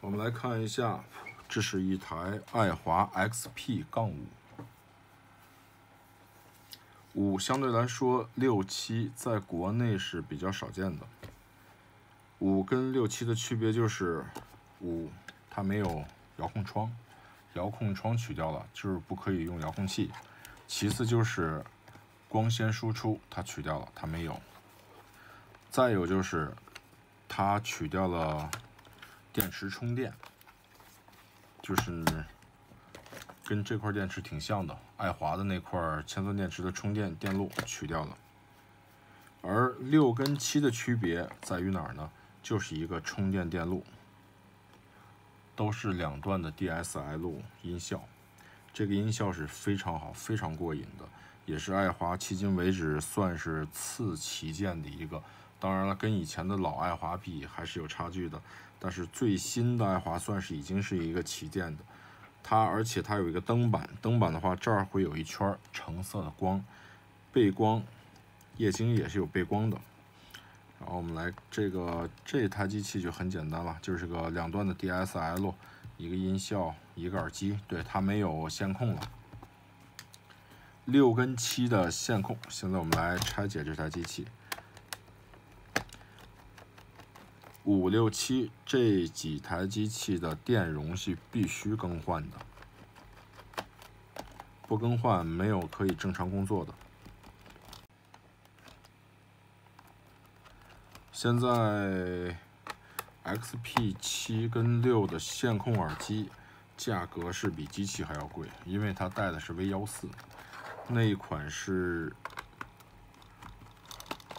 我们来看一下，这是一台爱华 XP 杠五。五相对来说，六七在国内是比较少见的。五跟六七的区别就是，五它没有遥控窗，遥控窗取掉了，就是不可以用遥控器。其次就是光纤输出它取掉了，它没有。再有就是它取掉了电池充电，就是跟这块电池挺像的，爱华的那块铅酸电池的充电电路取掉了。而六跟七的区别在于哪儿呢？就是一个充电电路，都是两段的 DSL 音效，这个音效是非常好、非常过瘾的，也是爱华迄今为止算是次旗舰的一个。当然了，跟以前的老爱华比还是有差距的，但是最新的爱华算是已经是一个旗舰的。它而且它有一个灯板，灯板的话这儿会有一圈橙色的光，背光，液晶也是有背光的。然后我们来这个这台机器就很简单了，就是个两端的 DSL，一个音效，一个耳机。对，它没有线控了。六跟七的线控，现在我们来拆解这台机器。五六七这几台机器的电容是必须更换的，不更换没有可以正常工作的。现在 XP 七跟六的线控耳机价格是比机器还要贵，因为它带的是 V 幺四，那一款是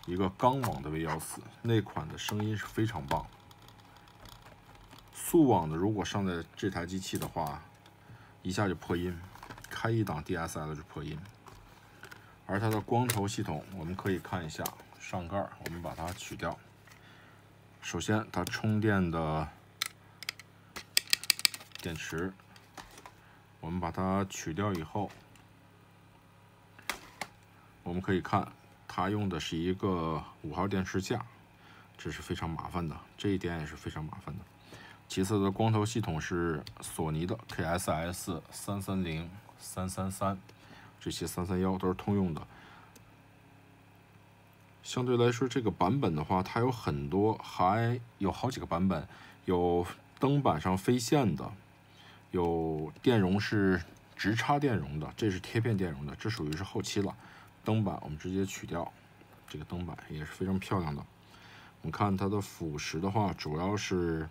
一个钢网的 V 幺四，那款的声音是非常棒。素网的如果上在这台机器的话，一下就破音，开一档 DSL 就破音。而它的光头系统，我们可以看一下上盖，我们把它取掉。首先，它充电的电池，我们把它取掉以后，我们可以看，它用的是一个五号电池架，这是非常麻烦的，这一点也是非常麻烦的。其次的光头系统是索尼的 KSS 三三零、三三三，这些三三幺都是通用的。相对来说，这个版本的话，它有很多，还有好几个版本，有灯板上飞线的，有电容是直插电容的，这是贴片电容的，这属于是后期了。灯板我们直接取掉，这个灯板也是非常漂亮的。我们看它的腐蚀的话，主要是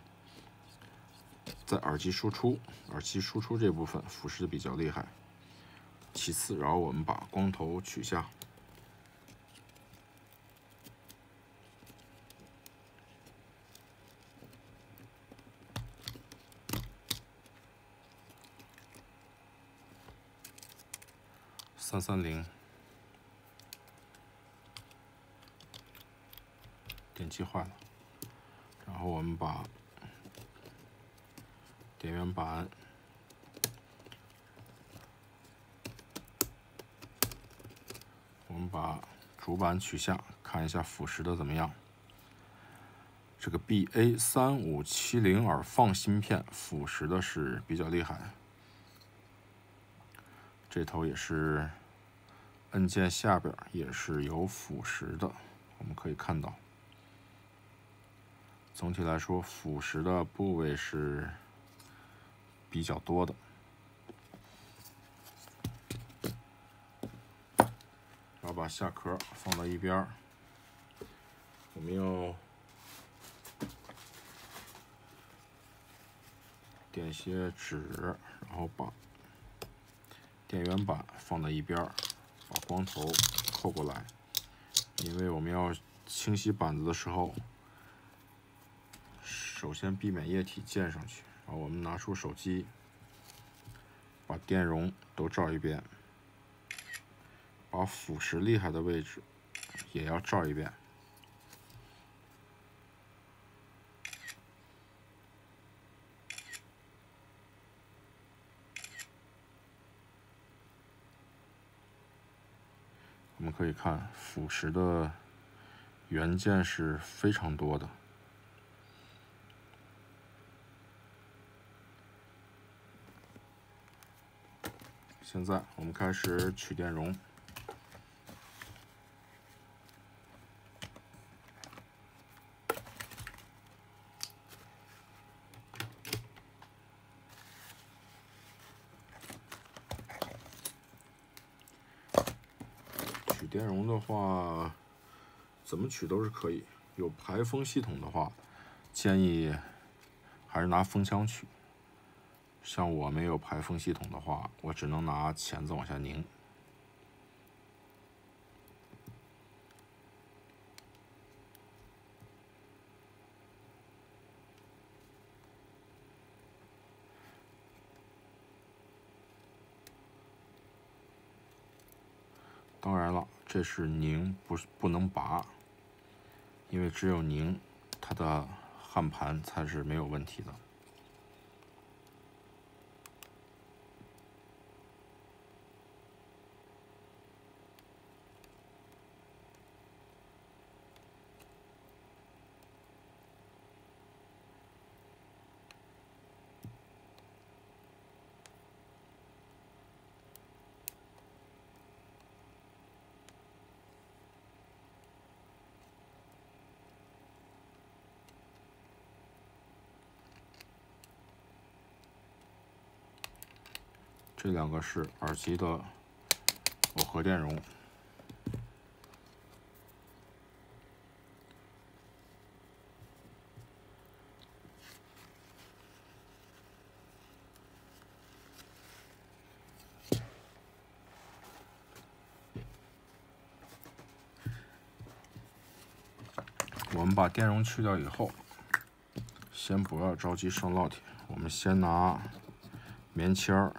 在耳机输出，耳机输出这部分腐蚀的比较厉害。其次，然后我们把光头取下。三三零，电机坏了，然后我们把电源板，我们把主板取下，看一下腐蚀的怎么样。这个 BA 三五七零耳放芯片腐蚀的是比较厉害。这头也是按键下边也是有腐蚀的，我们可以看到。总体来说，腐蚀的部位是比较多的。然后把下壳放到一边我们要点些纸，然后把。电源板放在一边把光头扣过来，因为我们要清洗板子的时候，首先避免液体溅上去。然后我们拿出手机，把电容都照一遍，把腐蚀厉害的位置也要照一遍。我们可以看腐蚀的元件是非常多的。现在我们开始取电容。取电容的话，怎么取都是可以。有排风系统的话，建议还是拿风枪取。像我没有排风系统的话，我只能拿钳子往下拧。当然了，这是拧，不是不能拔，因为只有拧，它的焊盘才是没有问题的。这两个是耳机的耦合电容。我们把电容去掉以后，先不要着急上烙铁，我们先拿棉签儿。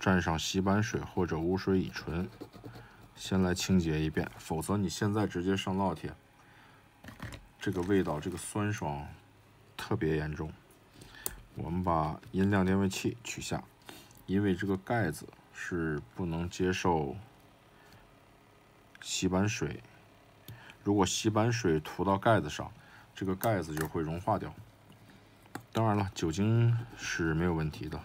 蘸上洗板水或者无水乙醇，先来清洁一遍，否则你现在直接上烙铁，这个味道，这个酸爽特别严重。我们把音量电位器取下，因为这个盖子是不能接受洗板水，如果洗板水涂到盖子上，这个盖子就会融化掉。当然了，酒精是没有问题的。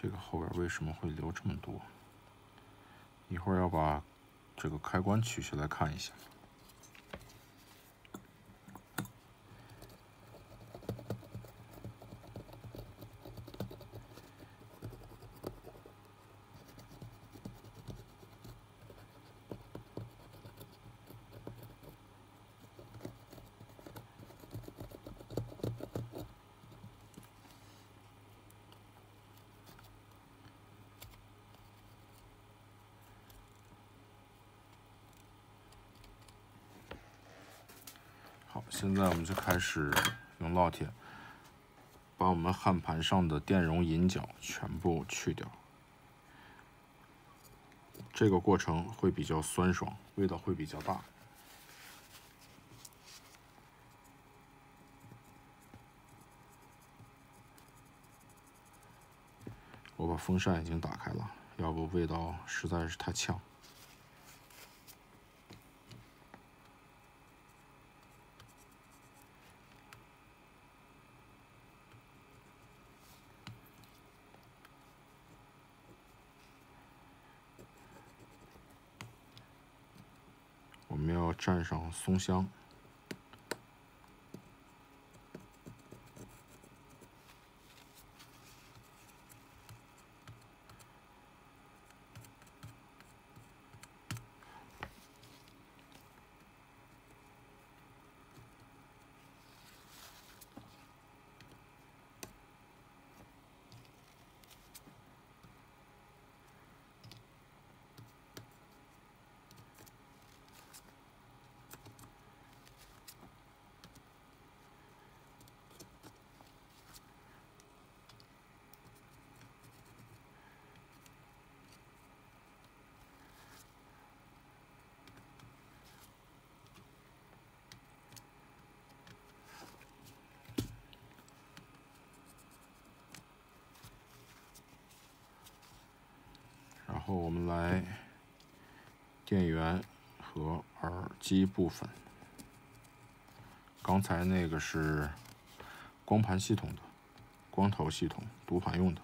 这个后边为什么会留这么多？一会儿要把这个开关取下来看一下。现在我我们就开始用烙铁，把我们焊盘上的电容引脚全部去掉。这个过程会比较酸爽，味道会比较大。我把风扇已经打开了，要不味道实在是太呛。我们要蘸上松香。机部分。刚才那个是光盘系统的，光头系统，读盘用的。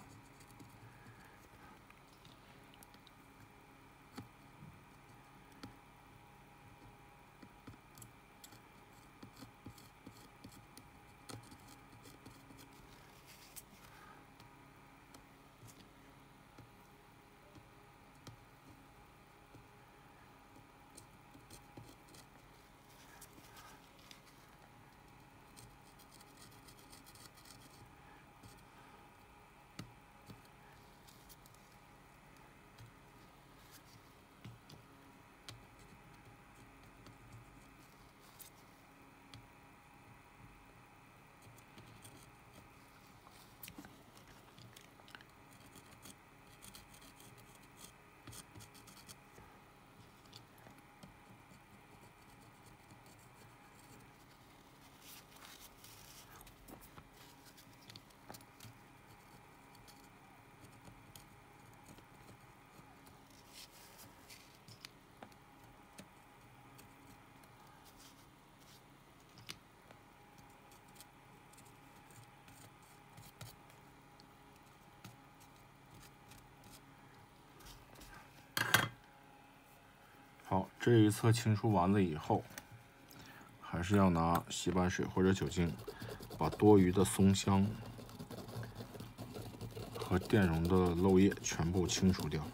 好，这一侧清除完了以后，还是要拿洗板水或者酒精，把多余的松香和电容的漏液全部清除掉。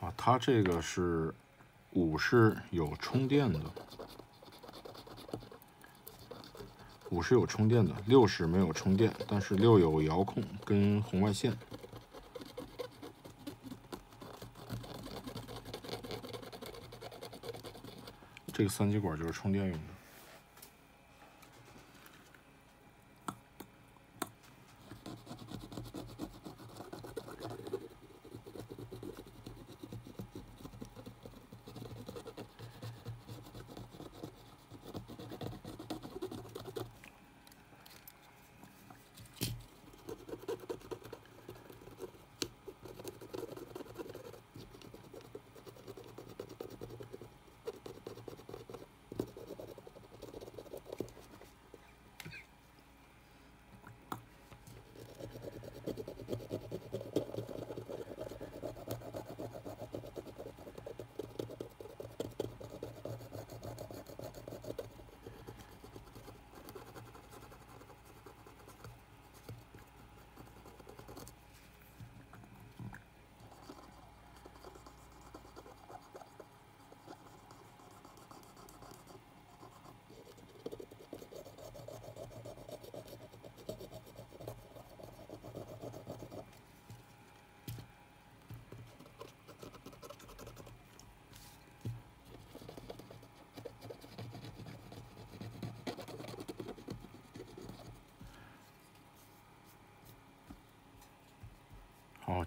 啊，它这个是五是有充电的，五是有充电的，六是没有充电，但是六有遥控跟红外线。这个三极管就是充电用的。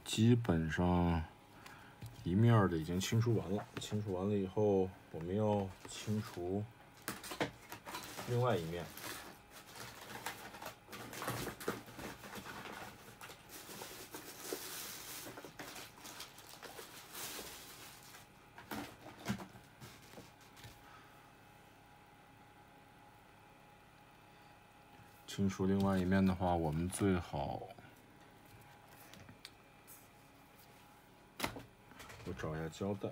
基本上一面的已经清除完了。清除完了以后，我们要清除另外一面。清除另外一面的话，我们最好。胶带。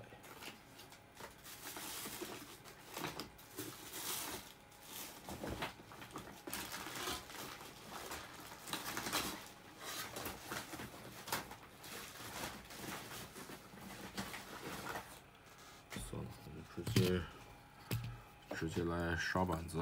算了，我们直接直接来刷板子。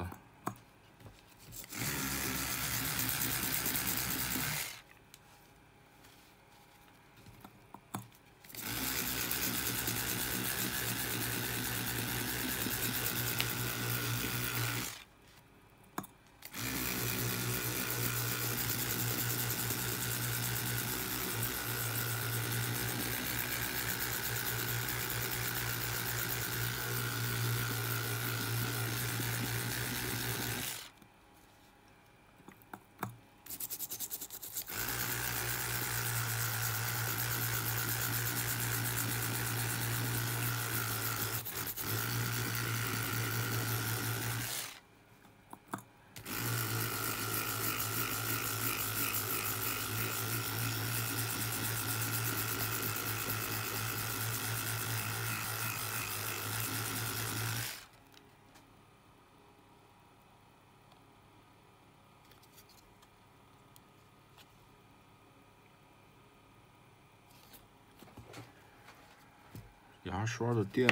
牙刷的电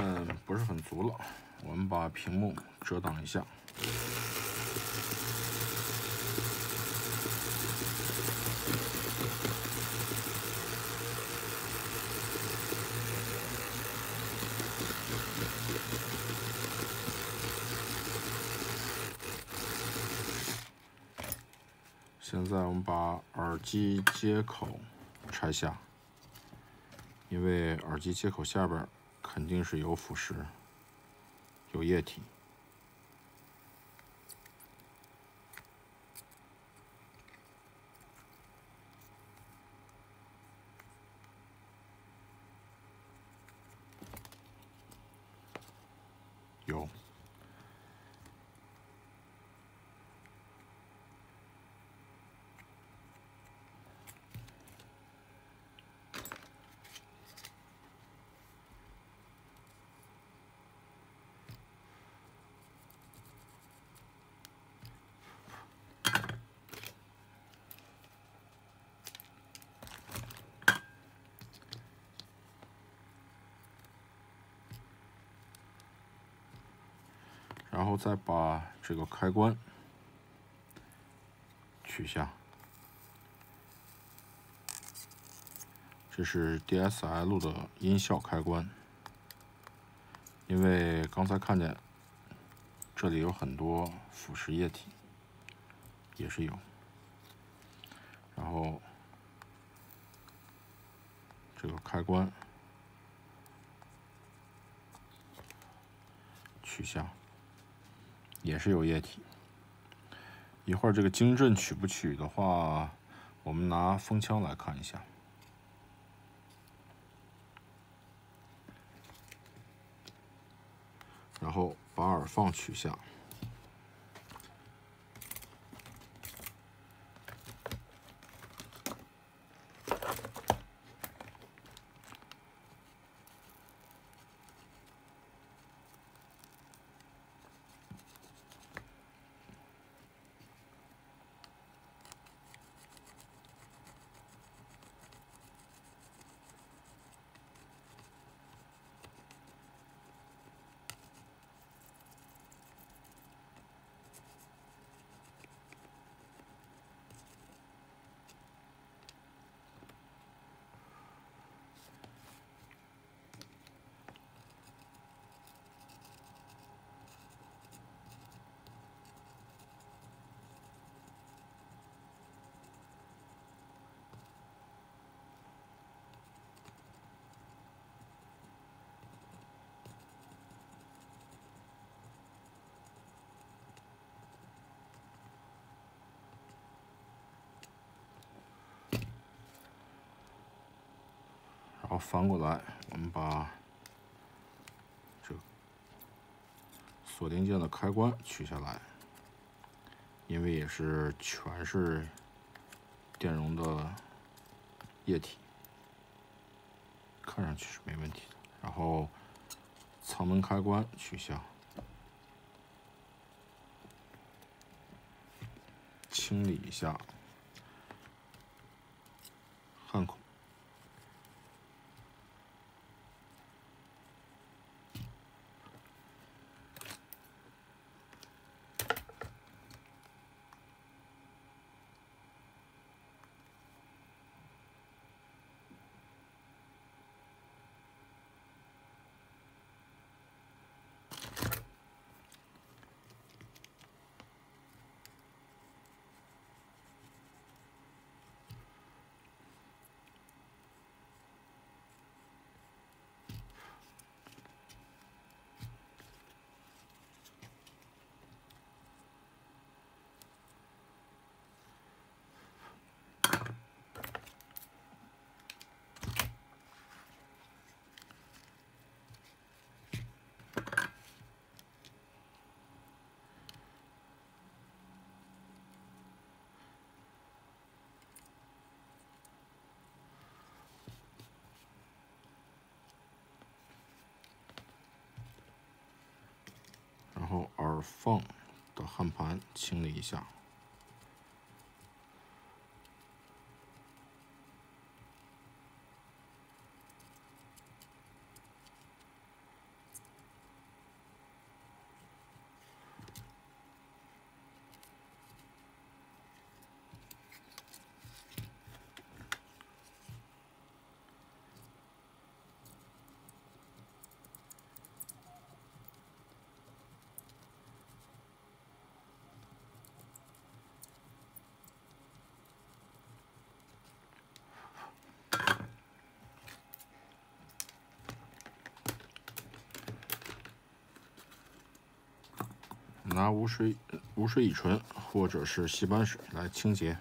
不是很足了，我们把屏幕遮挡一下。现在我们把耳机接口拆下，因为耳机接口下边肯定是有腐蚀、有液体。有。然再把这个开关取下，这是 DSL 的音效开关。因为刚才看见这里有很多腐蚀液体，也是有。然后这个开关取下。也是有液体，一会儿这个晶振取不取的话，我们拿风枪来看一下，然后把耳放取下。翻过来，我们把这锁定键的开关取下来，因为也是全是电容的液体，看上去是没问题的。然后舱门开关取下，清理一下焊孔。耳放的焊盘清理一下。拿无水无水乙醇或者是洗板水来清洁。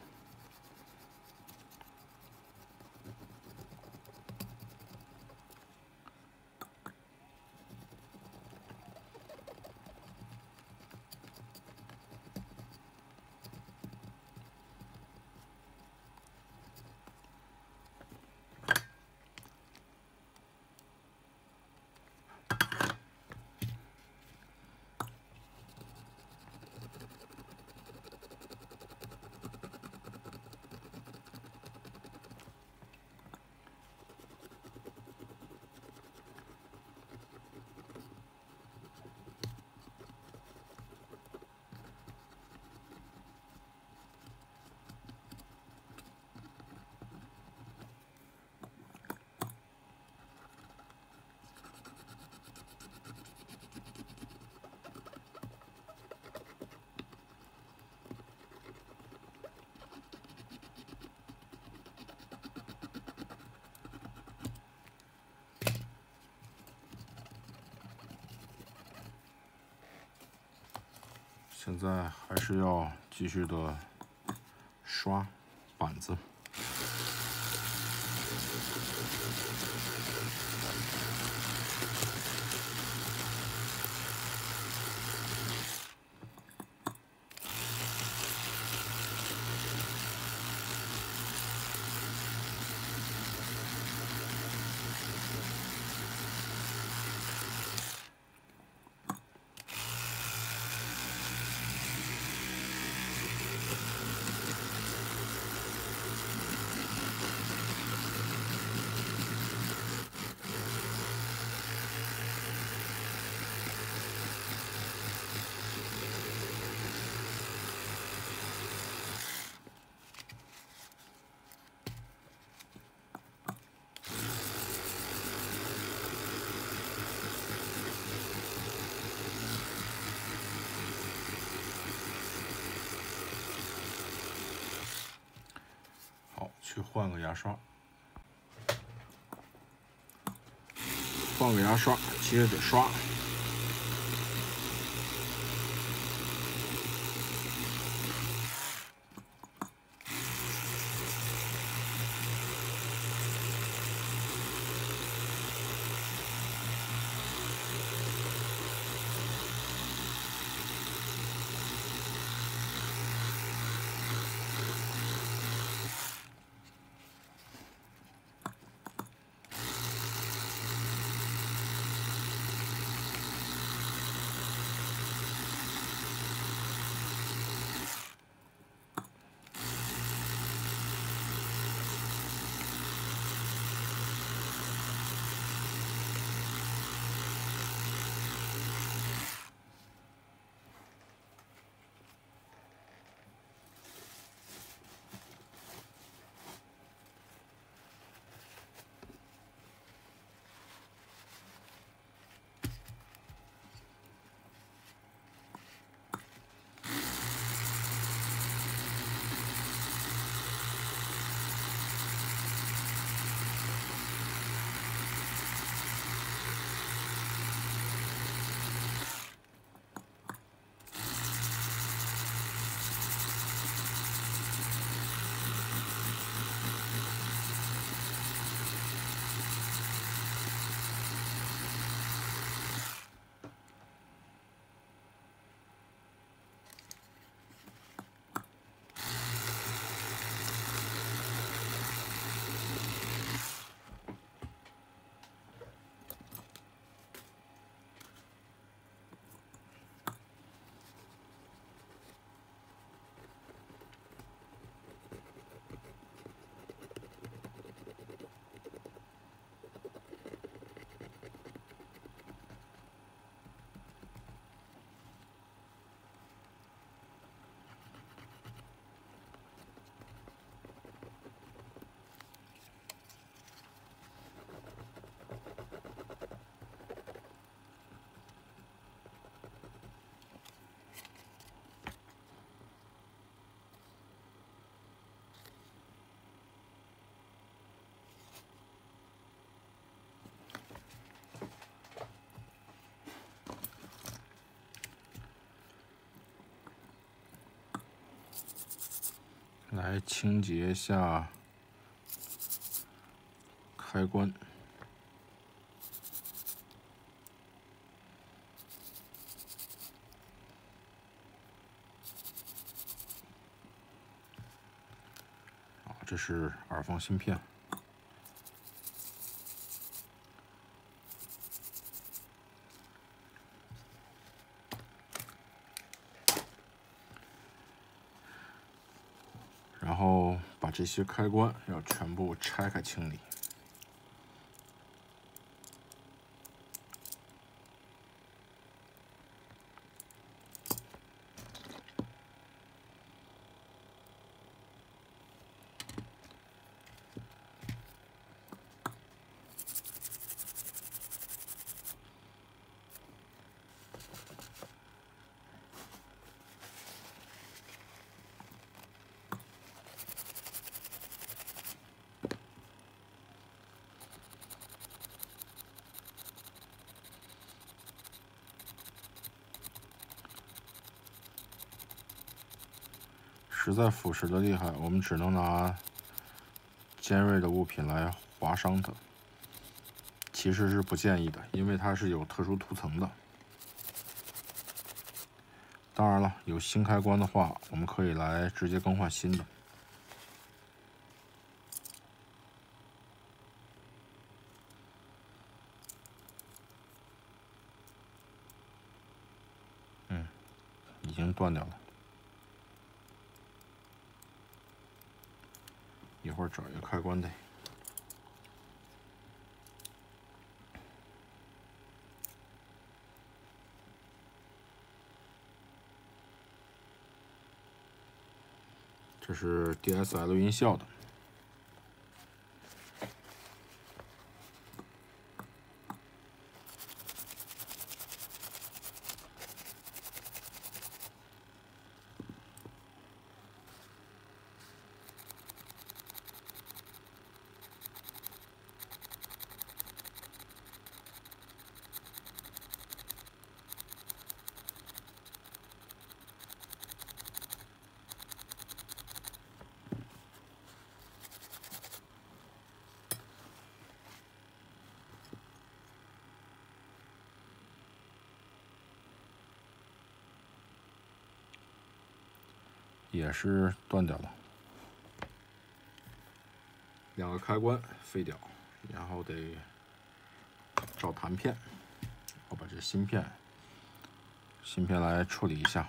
还是要继续的刷板子。去换个牙刷，换个牙刷，接着刷。来清洁一下开关。这是耳放芯片，这些开关要全部拆开清理。在腐蚀的厉害，我们只能拿尖锐的物品来划伤它。其实是不建议的，因为它是有特殊涂层的。当然了，有新开关的话，我们可以来直接更换新的。嗯，已经断掉了。会儿找一个开关的。这是 DSL 音效的。是断掉了，两个开关废掉，然后得找弹片，我把这芯片芯片来处理一下。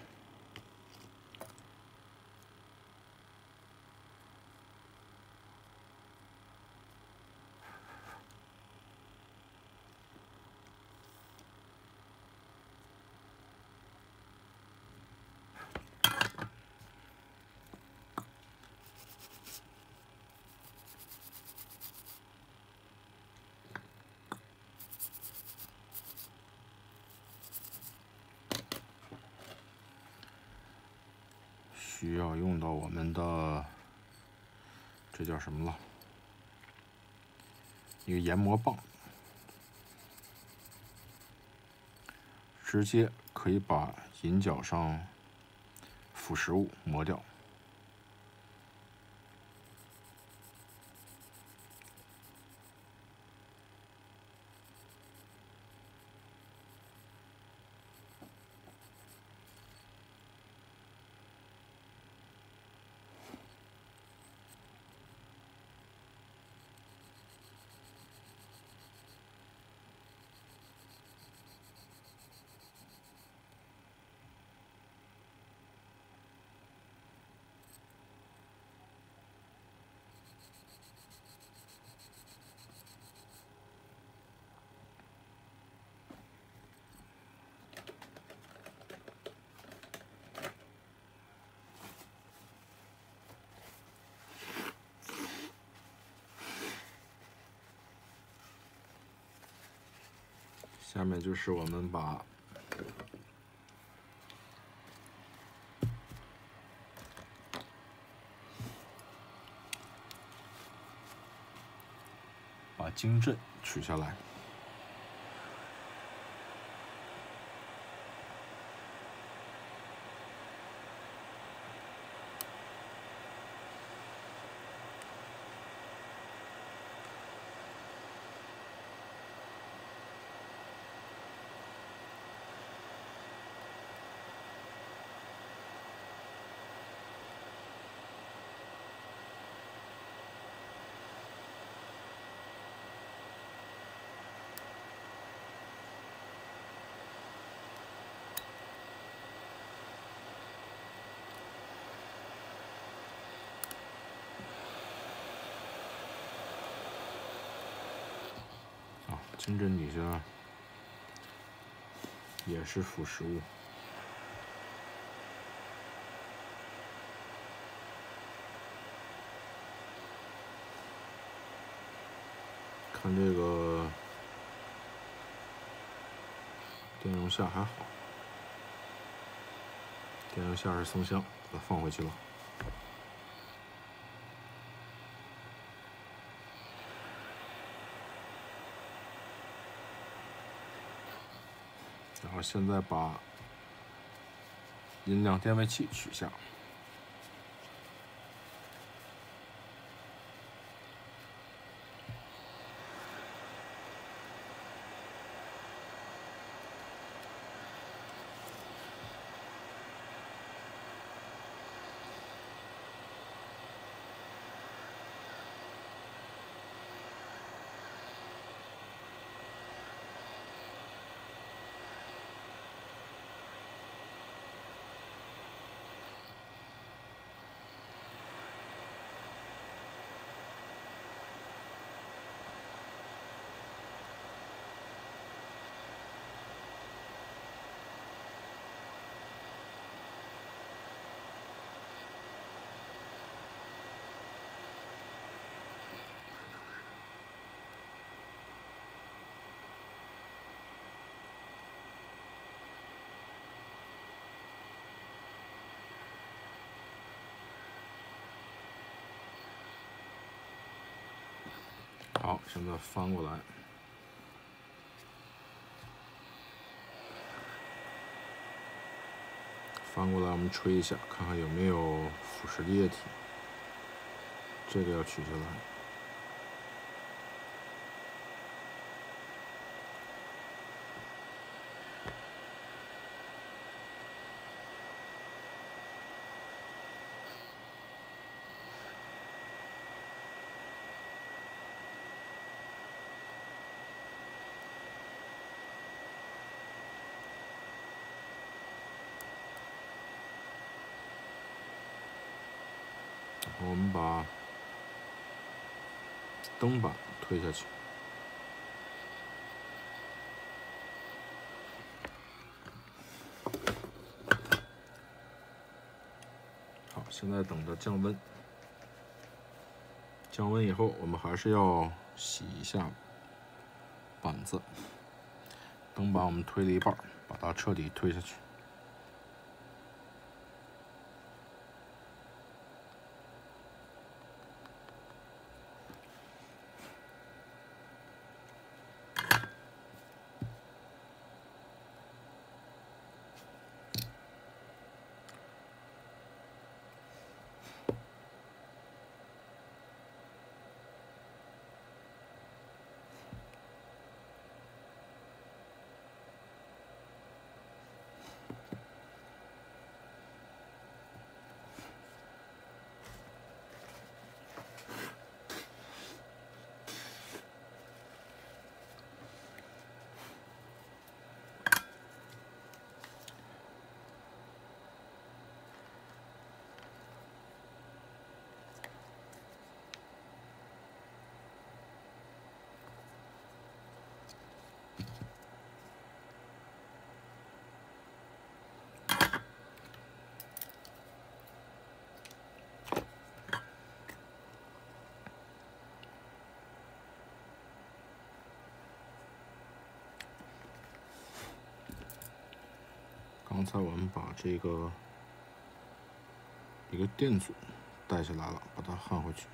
需要用到我们的，这叫什么了？一个研磨棒，直接可以把银角上腐蚀物磨掉。下面就是我们把把晶振取下来。清真底下也是腐蚀物。看这个电容下还好，电容下是松香，把它放回去了。现在把音量电位器取下。好，现在翻过来，翻过来，我们吹一下，看看有没有腐蚀的液体。这个要取下来。我们把灯板推下去。好，现在等着降温。降温以后，我们还是要洗一下板子。灯板我们推了一半，把它彻底推下去。在我们把这个一个电阻带下来了，把它焊回去。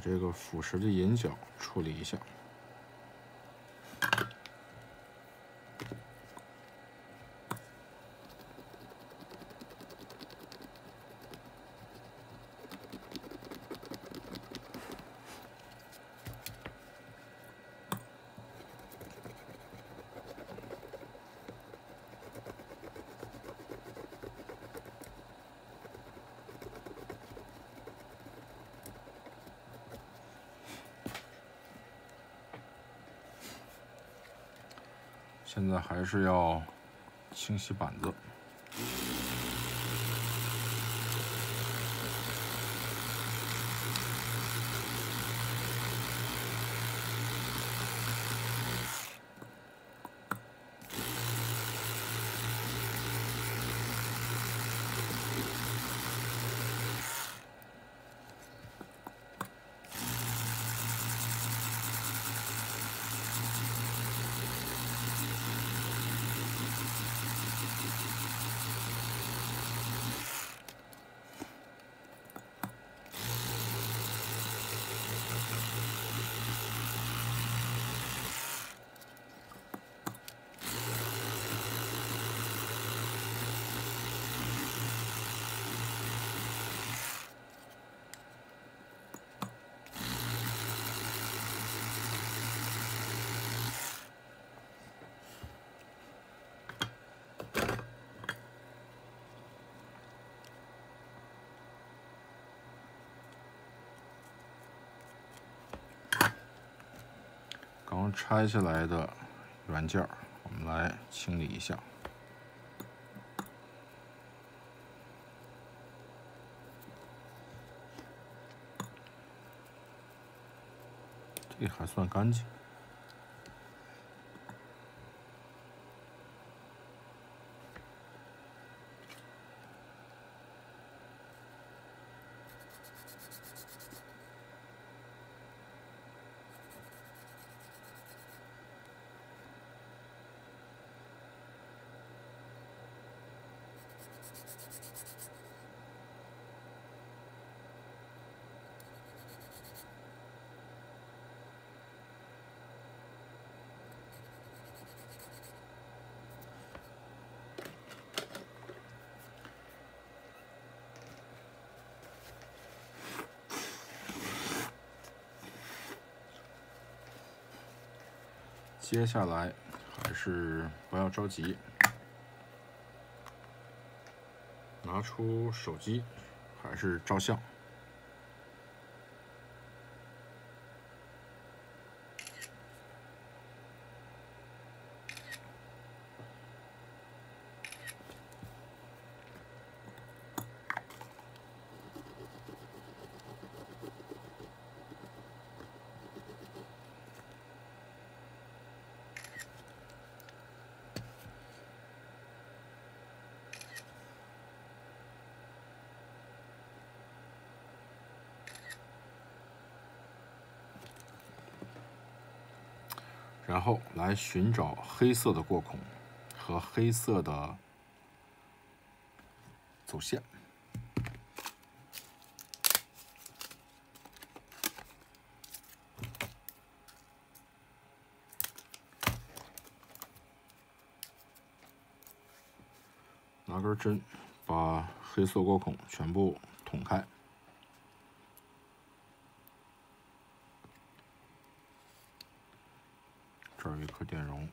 这个腐蚀的引脚处理一下。现在还是要清洗板子。拆下来的软件，我们来清理一下。这还算干净。接下来还是不要着急，拿出手机，还是照相。然后来寻找黑色的过孔和黑色的走线。拿根针把黑色过孔全部捅开。这有一颗电容，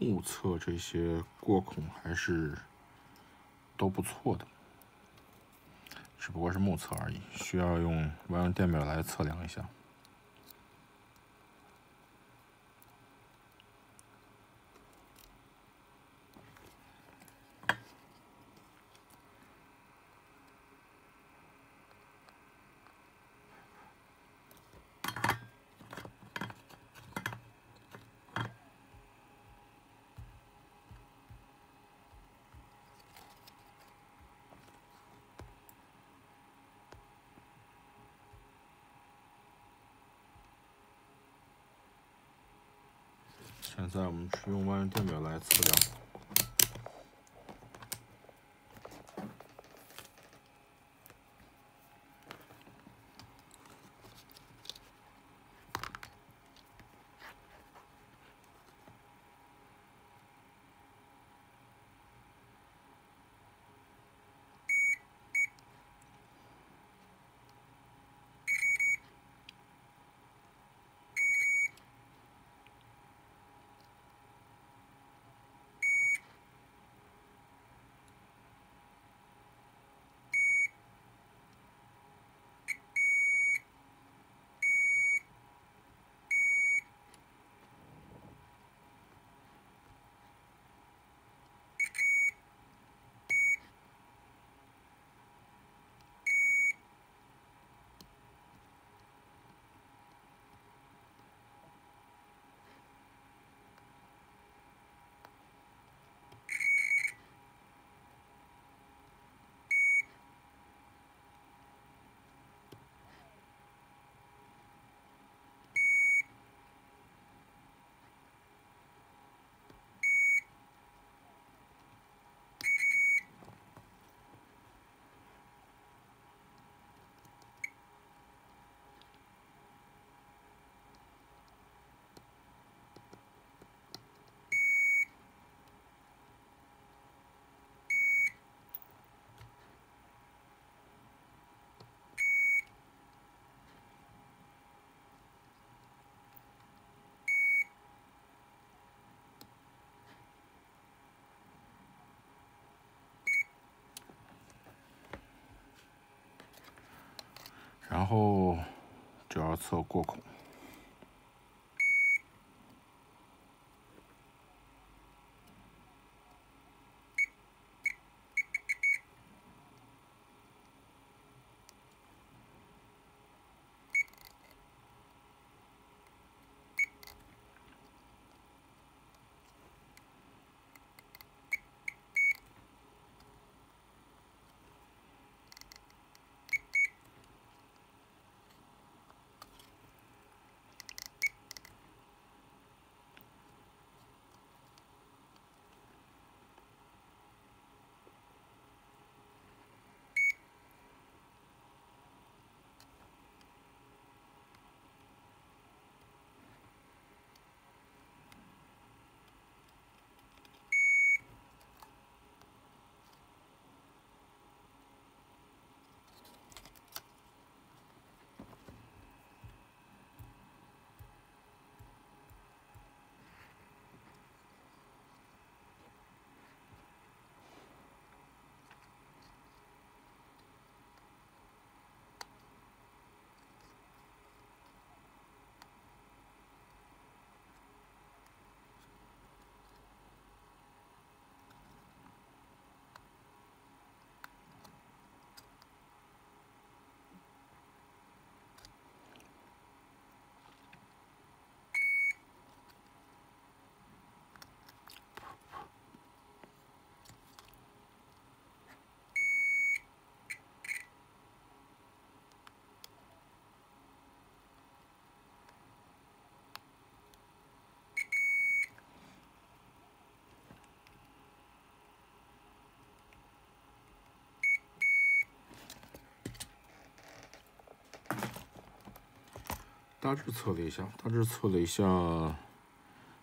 目测这些过孔还是都不错的，只不过是目测而已，需要用万用电表来测量一下。现在我们是用万用电表来测量。然后主要测过孔。大致测了一下，大致测了一下，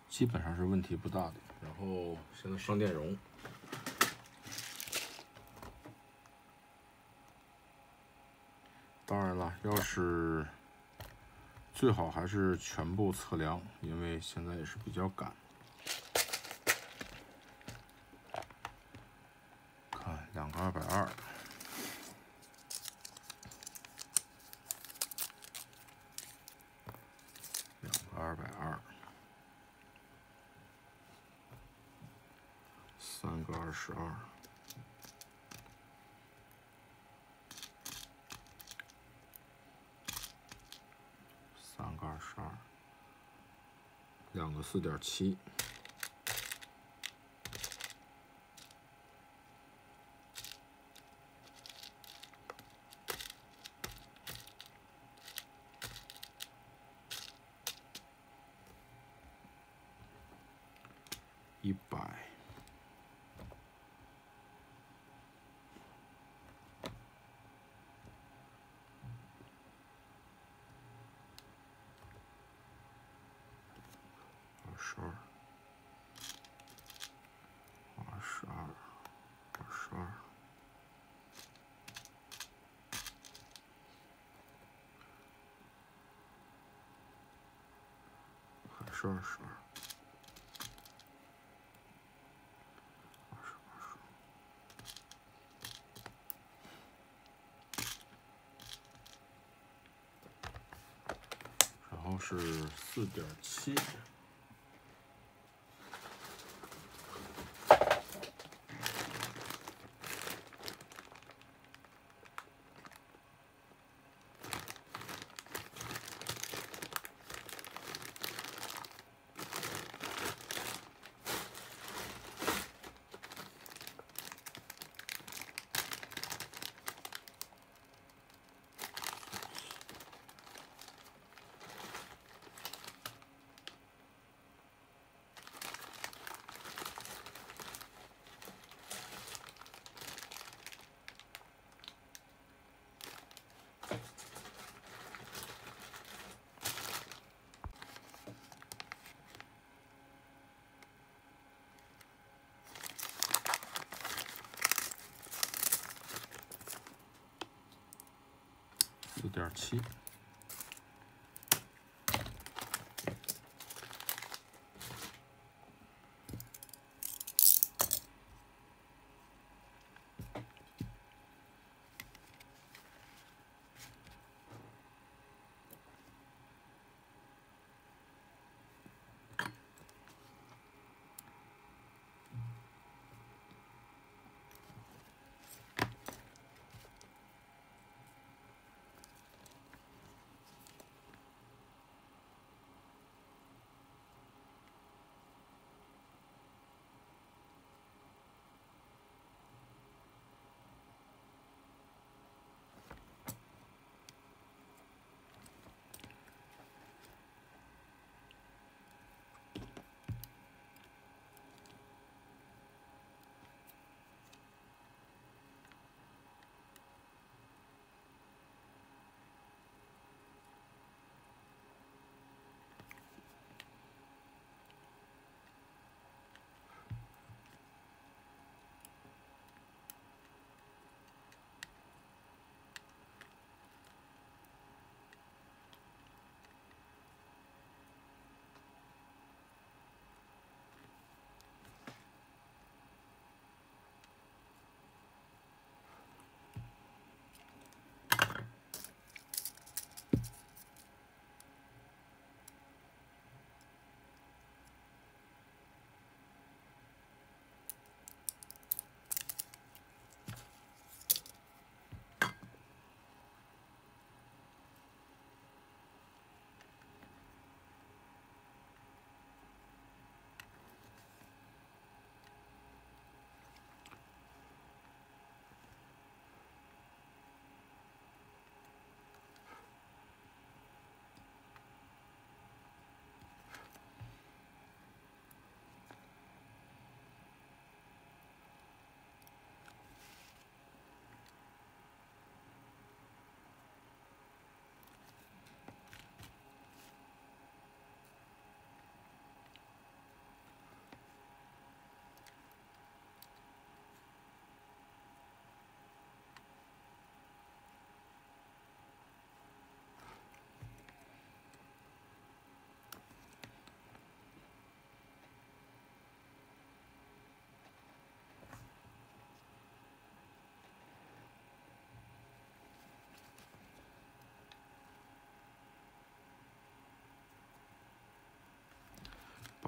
基本上是问题不大的。然后现在上电容，当然了，要是最好还是全部测量，因为现在也是比较赶。两个二百二，两个二百二，三个二十二，三个二十二，两个四点七。一百，二十二，二十二，二十二，十二十二十二。然后是四点七，四点七，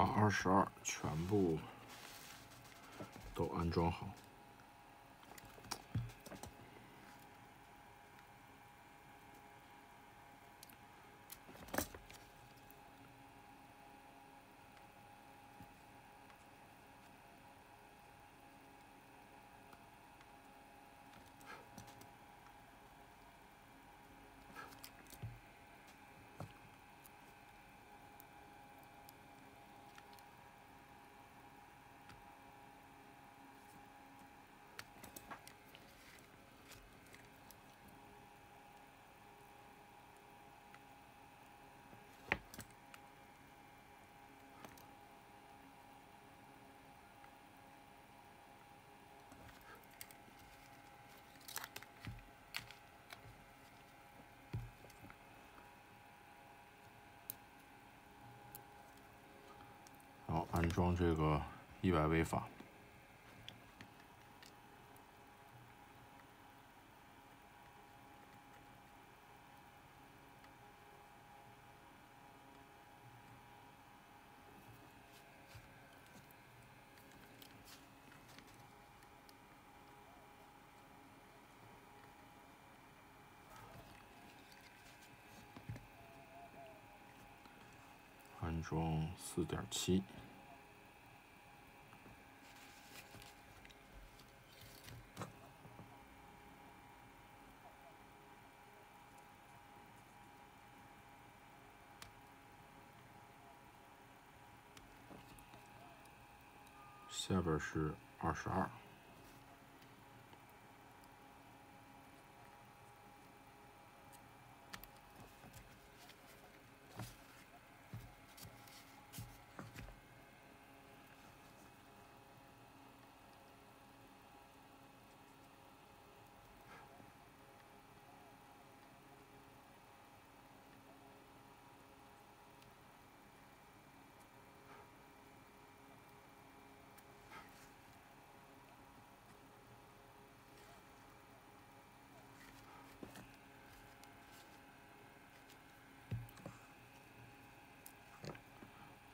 把二十二全部都安装好。安装这个一百微法。安装四点七。下边是二十二。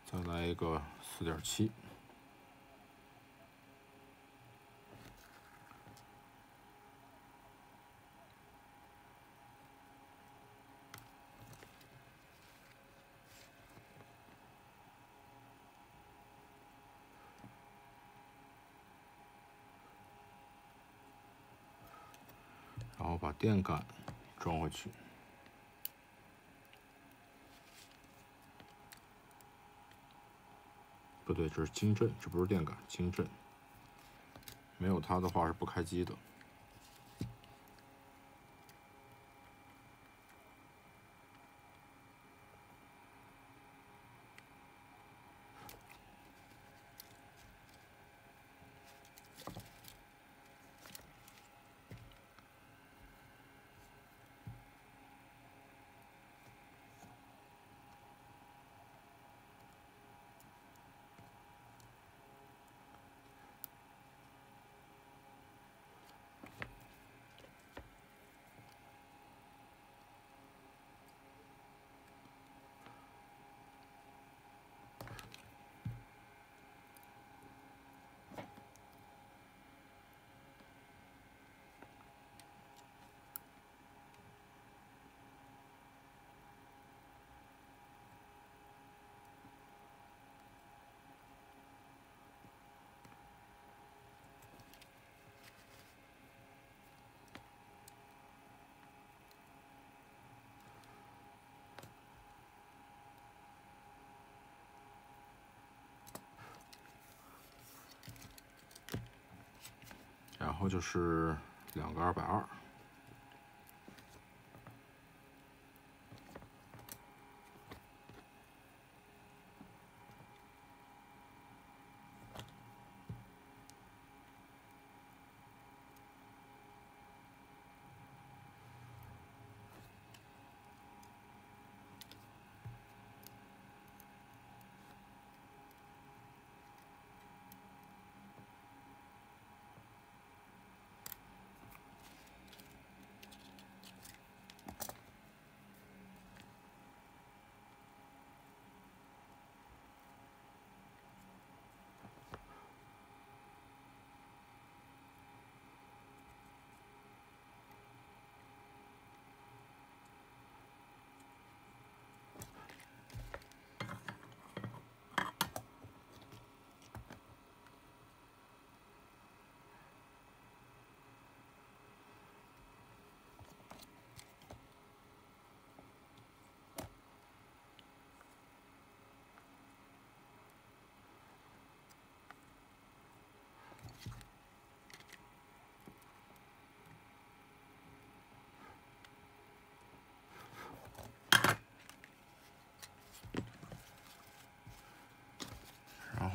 再来一个四点七，然后把电感装回去。不对，这是晶振，这不是电感，晶振。没有它的话是不开机的。然后就是两个二百二。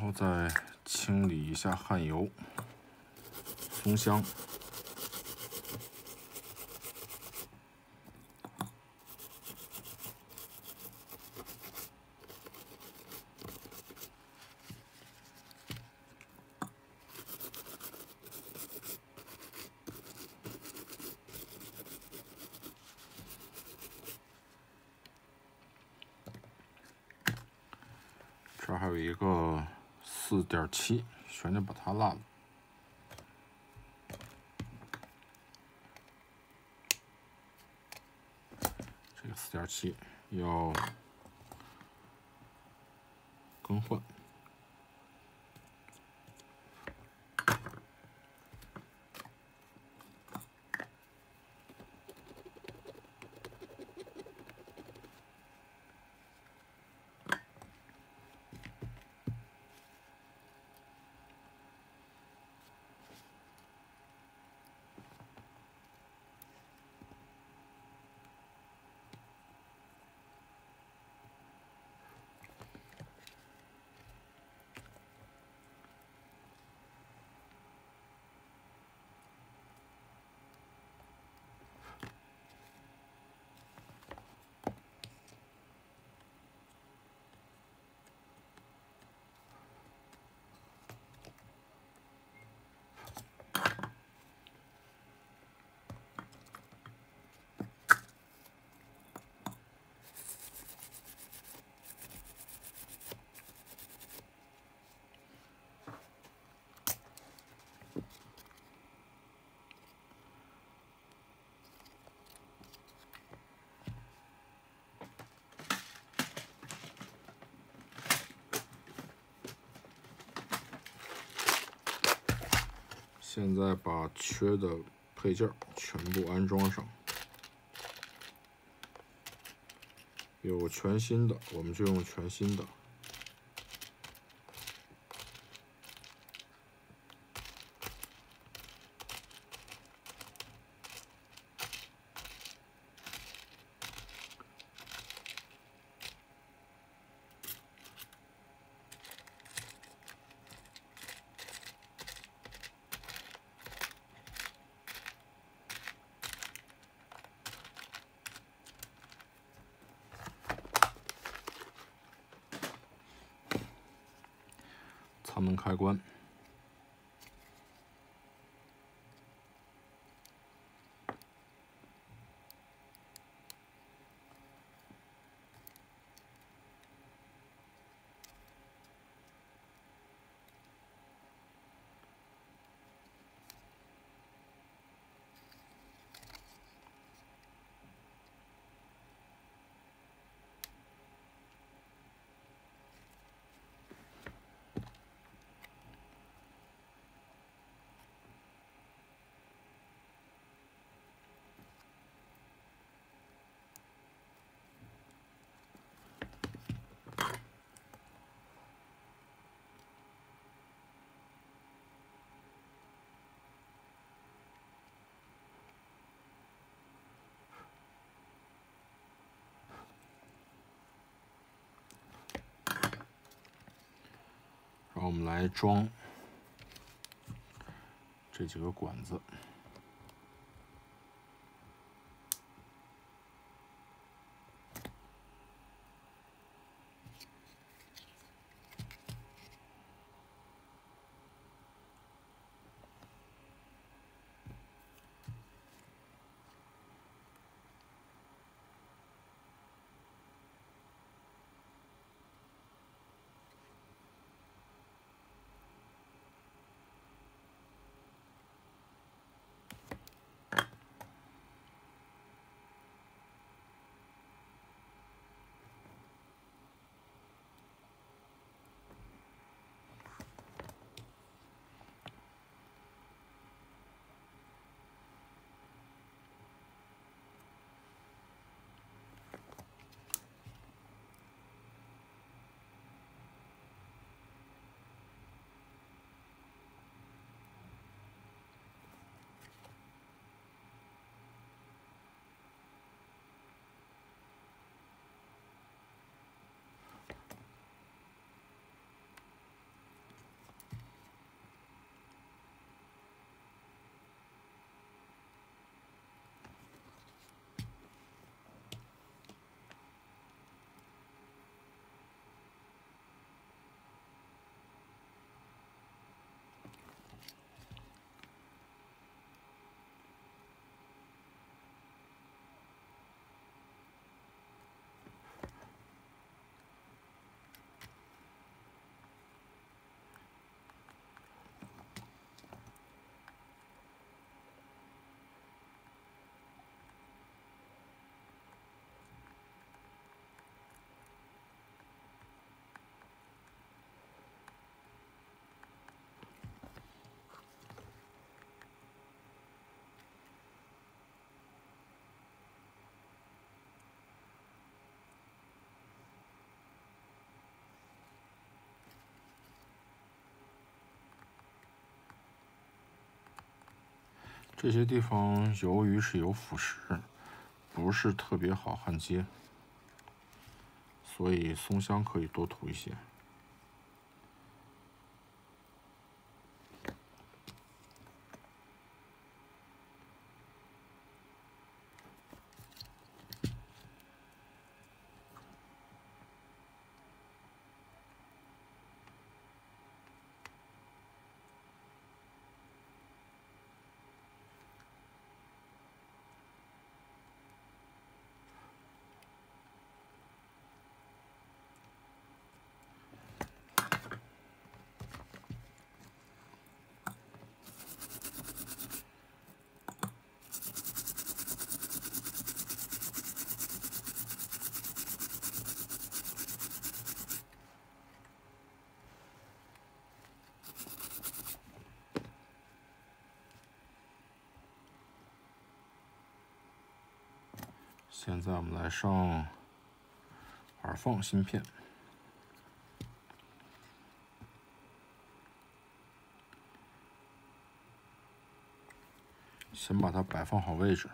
然后再清理一下焊油、松香。这还有一个四点七，悬着把它落了。这个四点七要更换。现在把缺的配件全部安装上，有全新的我们就用全新的。门开关。我们来装这几个管子。这些地方由于是有腐蚀，不是特别好焊接，所以松香可以多涂一些。现在我们来上耳放芯片，先把它摆放好位置。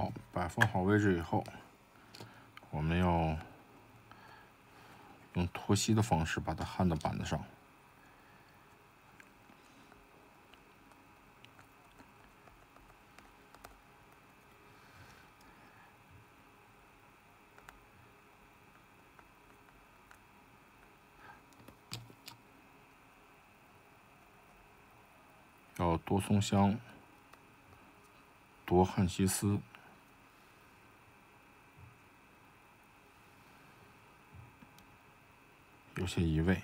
好，摆放好位置以后，我们要用脱锡的方式把它焊到板子上。要多松香，多焊锡丝。有些移位。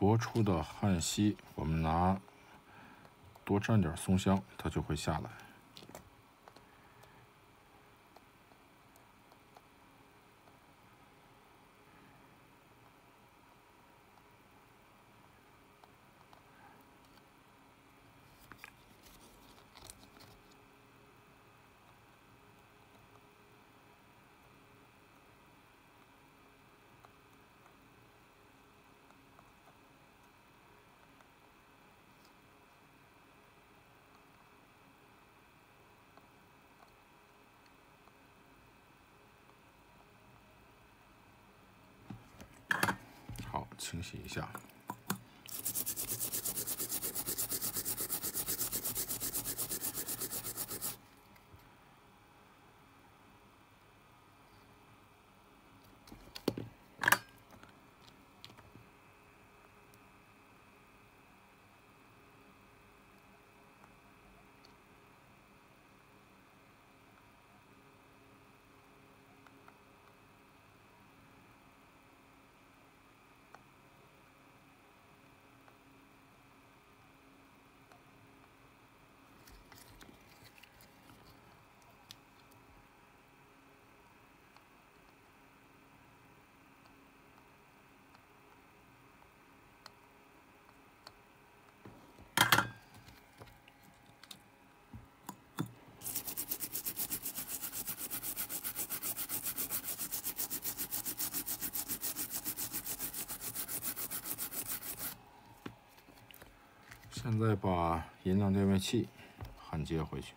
多出的焊锡，我们拿多蘸点松香，它就会下来。清洗一下。现在把银量电位器焊接回去。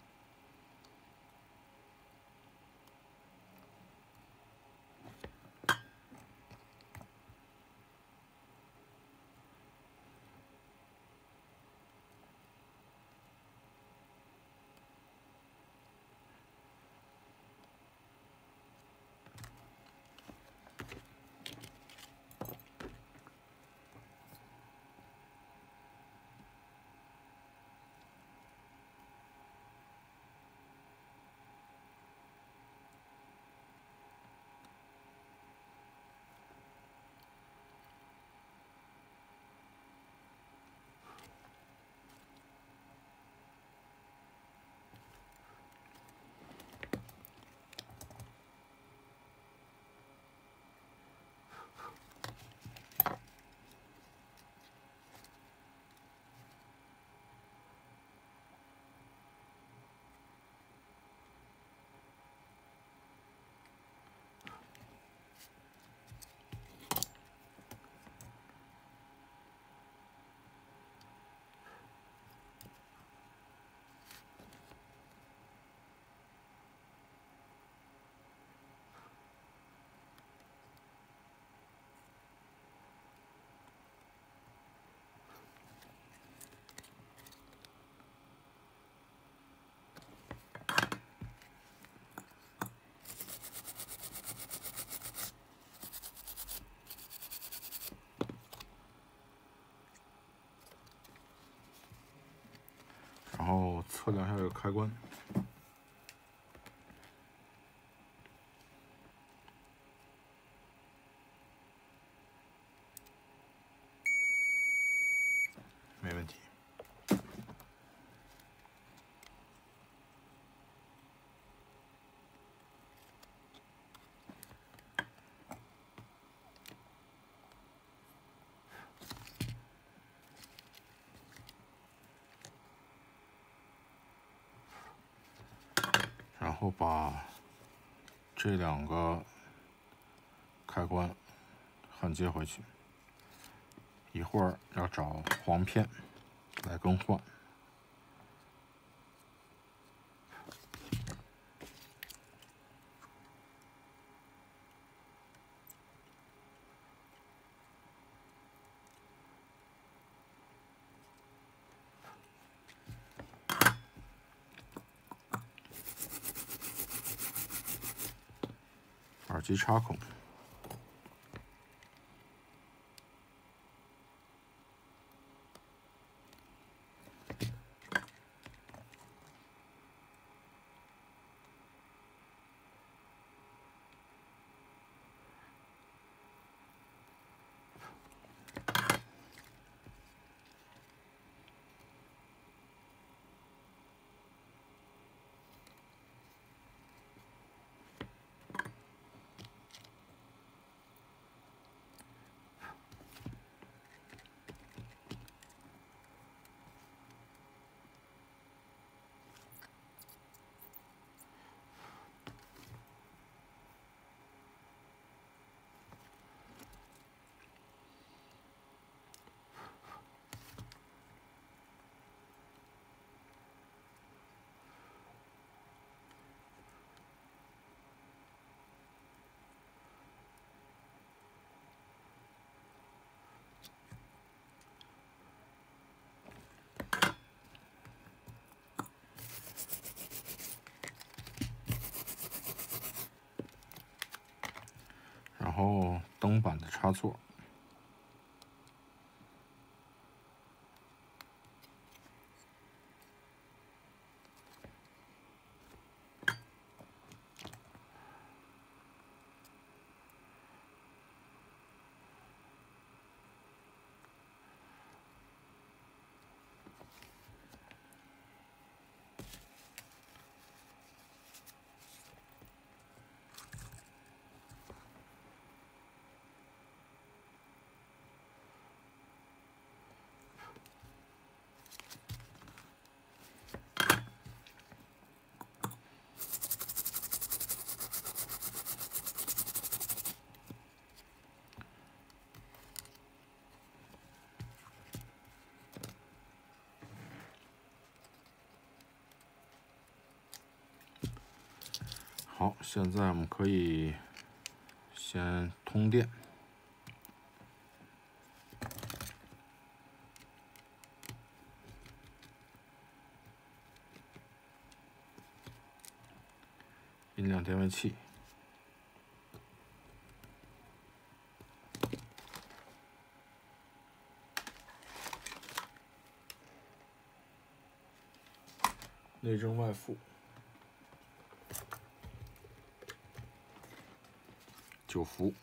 然后测量一下这个开关，没问题。然后把这两个开关焊接回去，一会儿要找簧片来更换。耳机插孔，然后灯板的插座。现在我们可以先通电。音量电位器，内正外负，九伏，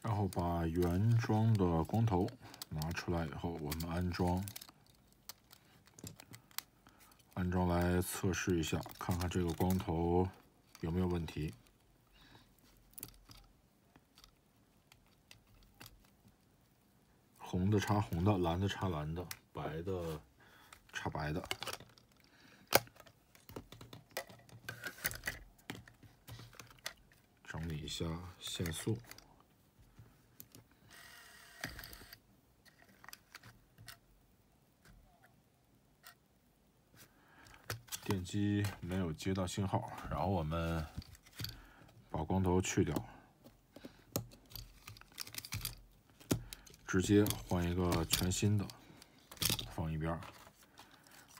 然后把原装的光头拿出来以后，我们安装。安装来测试一下，看看这个光头有没有问题。红的插红的，蓝的插蓝的，白的插白的。整理一下限速。电机没有接到信号，然后我们把光头去掉，直接换一个全新的，放一边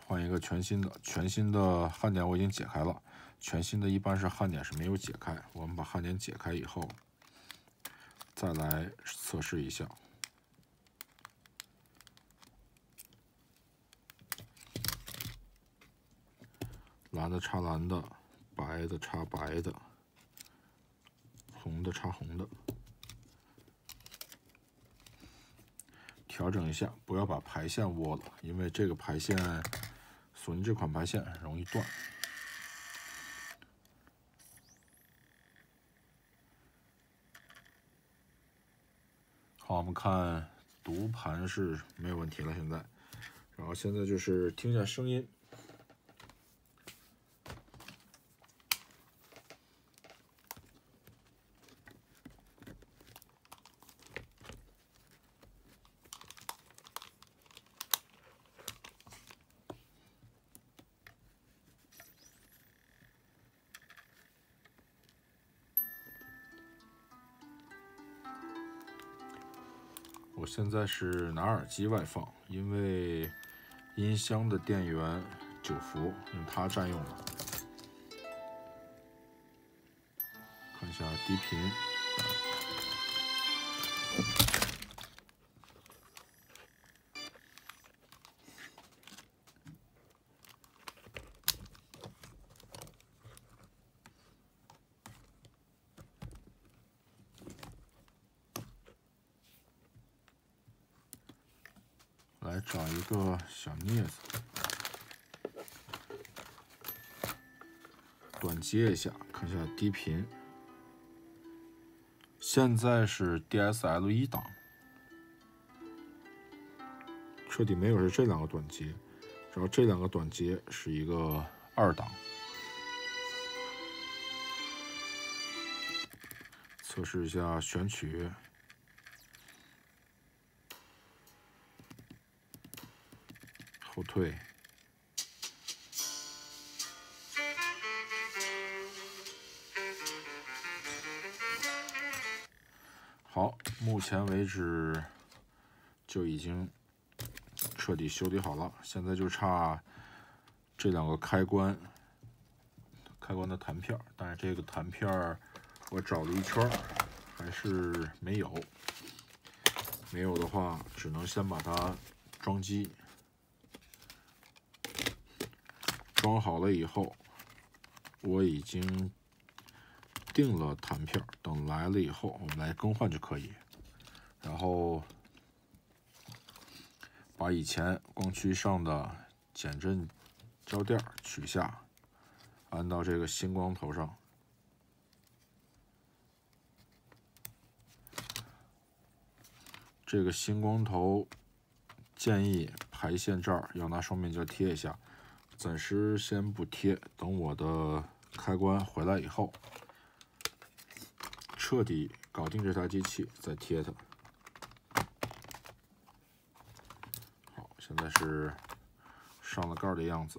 换一个全新的，全新的焊点我已经解开了，全新的一般是焊点是没有解开，我们把焊点解开以后，再来测试一下。蓝的插蓝的，白的插白的，红的插红的，调整一下，不要把排线窝了，因为这个排线，索尼这款排线容易断。好，我们看读盘是没有问题了，现在，然后现在就是听一下声音。现在是拿耳机外放，因为音箱的电源九伏，用它占用了。看一下低频。来找一个小镊子，短接一下，看一下低频。现在是 DSL 一档，彻底没有是这两个短接，然后这两个短接是一个二档。测试一下选取。后退。目前为止就已经彻底修理好了，现在就差这两个开关，开关的弹片但是这个弹片我找了一圈还是没有，没有的话，只能先把它装机。装好了以后，我已经定了弹片，等来了以后我们来更换就可以。然后把以前光驱上的减震胶垫取下，安到这个新光头上。这个新光头建议排线这儿要拿双面胶贴一下。暂时先不贴，等我的开关回来以后，彻底搞定这台机器再贴它。好，现在是上了盖的样子。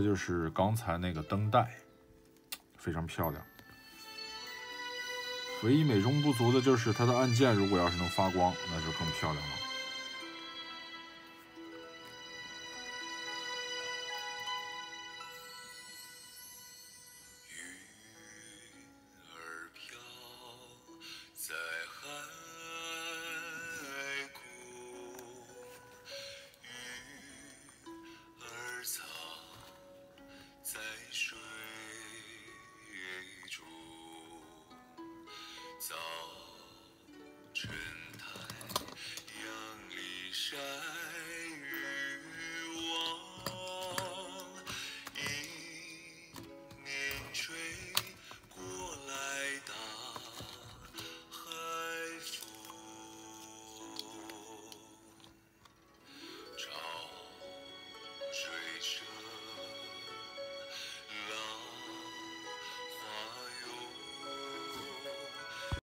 这就是刚才那个灯带，非常漂亮。唯一美中不足的就是它的按键，如果要是能发光，那就更漂亮了。